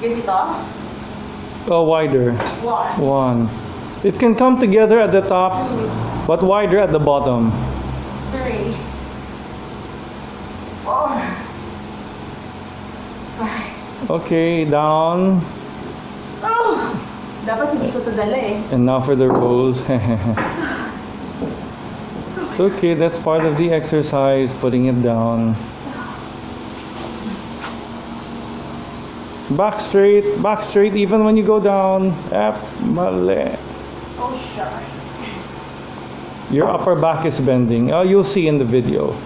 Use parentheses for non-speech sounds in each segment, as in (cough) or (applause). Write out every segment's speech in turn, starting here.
Ganito? Oh, wider. One. One. It can come together at the top, Two. but wider at the bottom. Three. Four. Five. Okay, down. Oh! Dapat hindi ko to dala eh. And now for the rows. (laughs) it's okay, that's part of the exercise, putting it down. Back straight, back straight, even when you go down. Up, mali. Oh, sure. Your upper back is bending. Oh, you'll see in the video.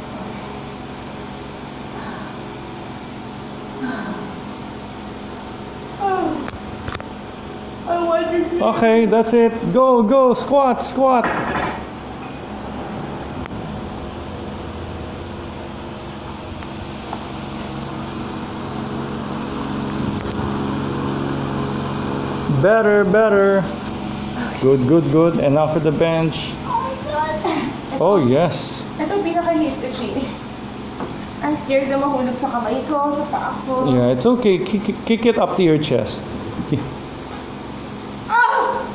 Oh. I want to Okay, that's it. Go, go, squat, squat. Better, better. Good, good, good. And now for the bench. Oh my God! Oh, yes. Ito pinaka-hit ko, Chi. I'm scared na mahulog sa kamay ko, sa paa ko. Yeah, it's okay. Kick, kick it up to your chest. Ah!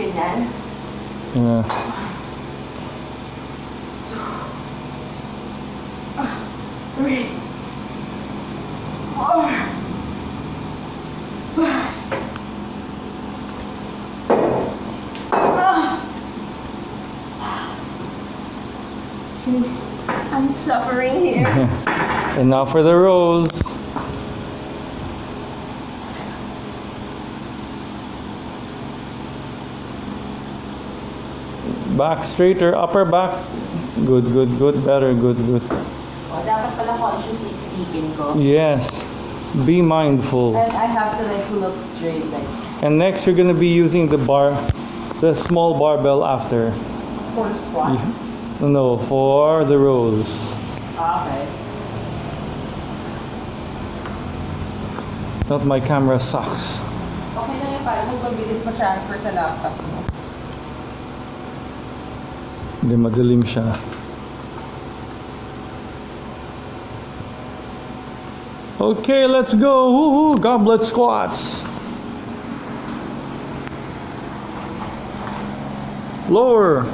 Ganyan. Yeah. Three. Four. Five. Ah. Jeez, I'm suffering (laughs) here. and now for the rows. Back straighter, upper back. Good, good, good, better, good, good. O, dapat pala conscious isipin ko. Yes. Be mindful. And I have to like look straight like And next you're gonna be using the bar, the small barbell after. for squats. Mm-hmm. No, for the rows. Okay. Not my camera sucks. Okay na yun, para mas mabilis ma-transfer sa laptop mo. Hindi madilim siya. Okay, let's go. Woohoo, goblet squats. Lower.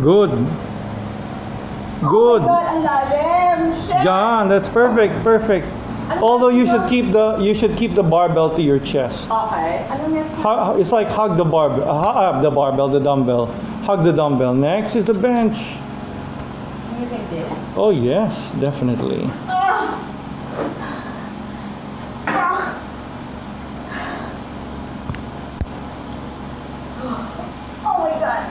Good. Good. Oh my God, ang lalim! Shit! John, that's perfect, perfect. Although you should keep the you should keep the barbell to your chest. Okay. Ano yan sa... Hu- It's like hug the barbell, hug the barbell, the dumbbell. Hug the dumbbell. Next is the bench. Using this? Oh yes, definitely. Ah! Ah! Oh my god.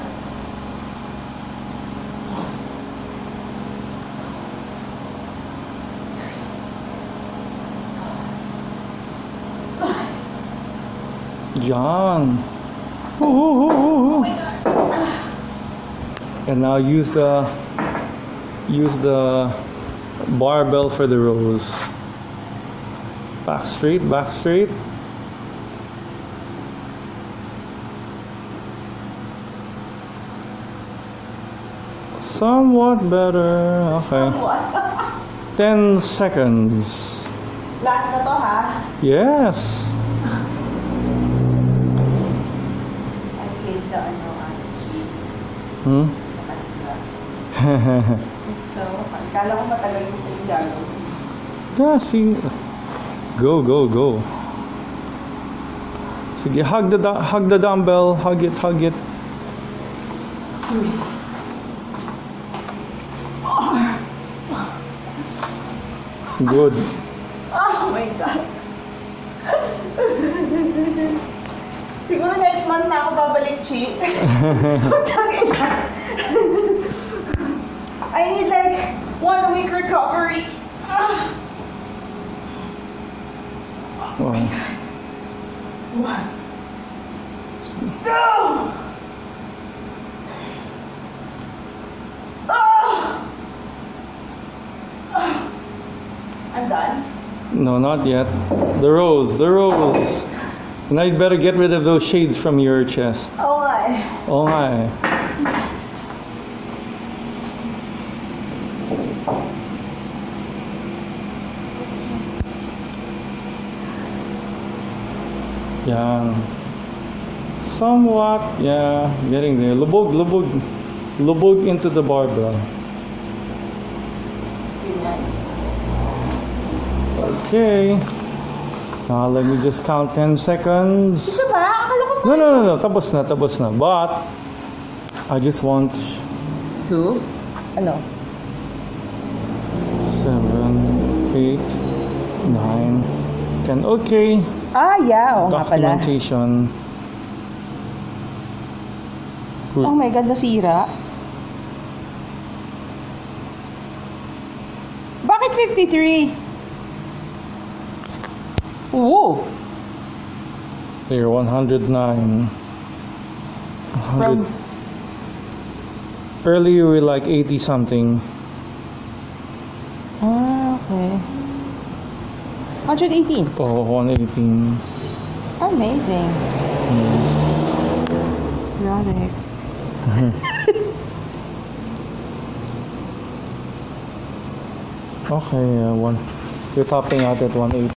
John. Woo, woo, woo, woo, Oh woo. my god. And now use the use the barbell for the rows. Back straight, back straight. Somewhat better. Okay. Somewhat. (laughs) 10 seconds. Last na to ha. Yes. Hmm? So. Kala ko matagal ko ito yung gagawin. yeah, see. Go, go, go. Sige, hug the, hug the dumbbell. Hug it, hug it. Good. Oh my God. (laughs) Siguro next month na ako babalik, Chi. (laughs) I need like one week recovery. Ah. Wow. One. Two. Ah. I'm done. No, not yet. The rows, the rows. And I'd better get rid of those shades from your chest. Oh, I. Oh, I. Yeah. Somewhat, yeah, getting there. Lubog, lubog, lubog into the barbell. Okay. Now let me just count 10 seconds. Isa ba? Akala ko No, no, no, no. Tapos na, tapos na. But, I just want Two? Ano? 7, 8, 9, 10. Okay. Ah, yeah. Oo nga pala. Documentation. Oh my God, nasira. Bakit 53? Oo. There, 109. 100. From, Earlier we were like 80 something. ah, okay. 118. Oh, 118. Amazing. Hmm. Products. (laughs) Okay, uh, one. You're topping out at 180.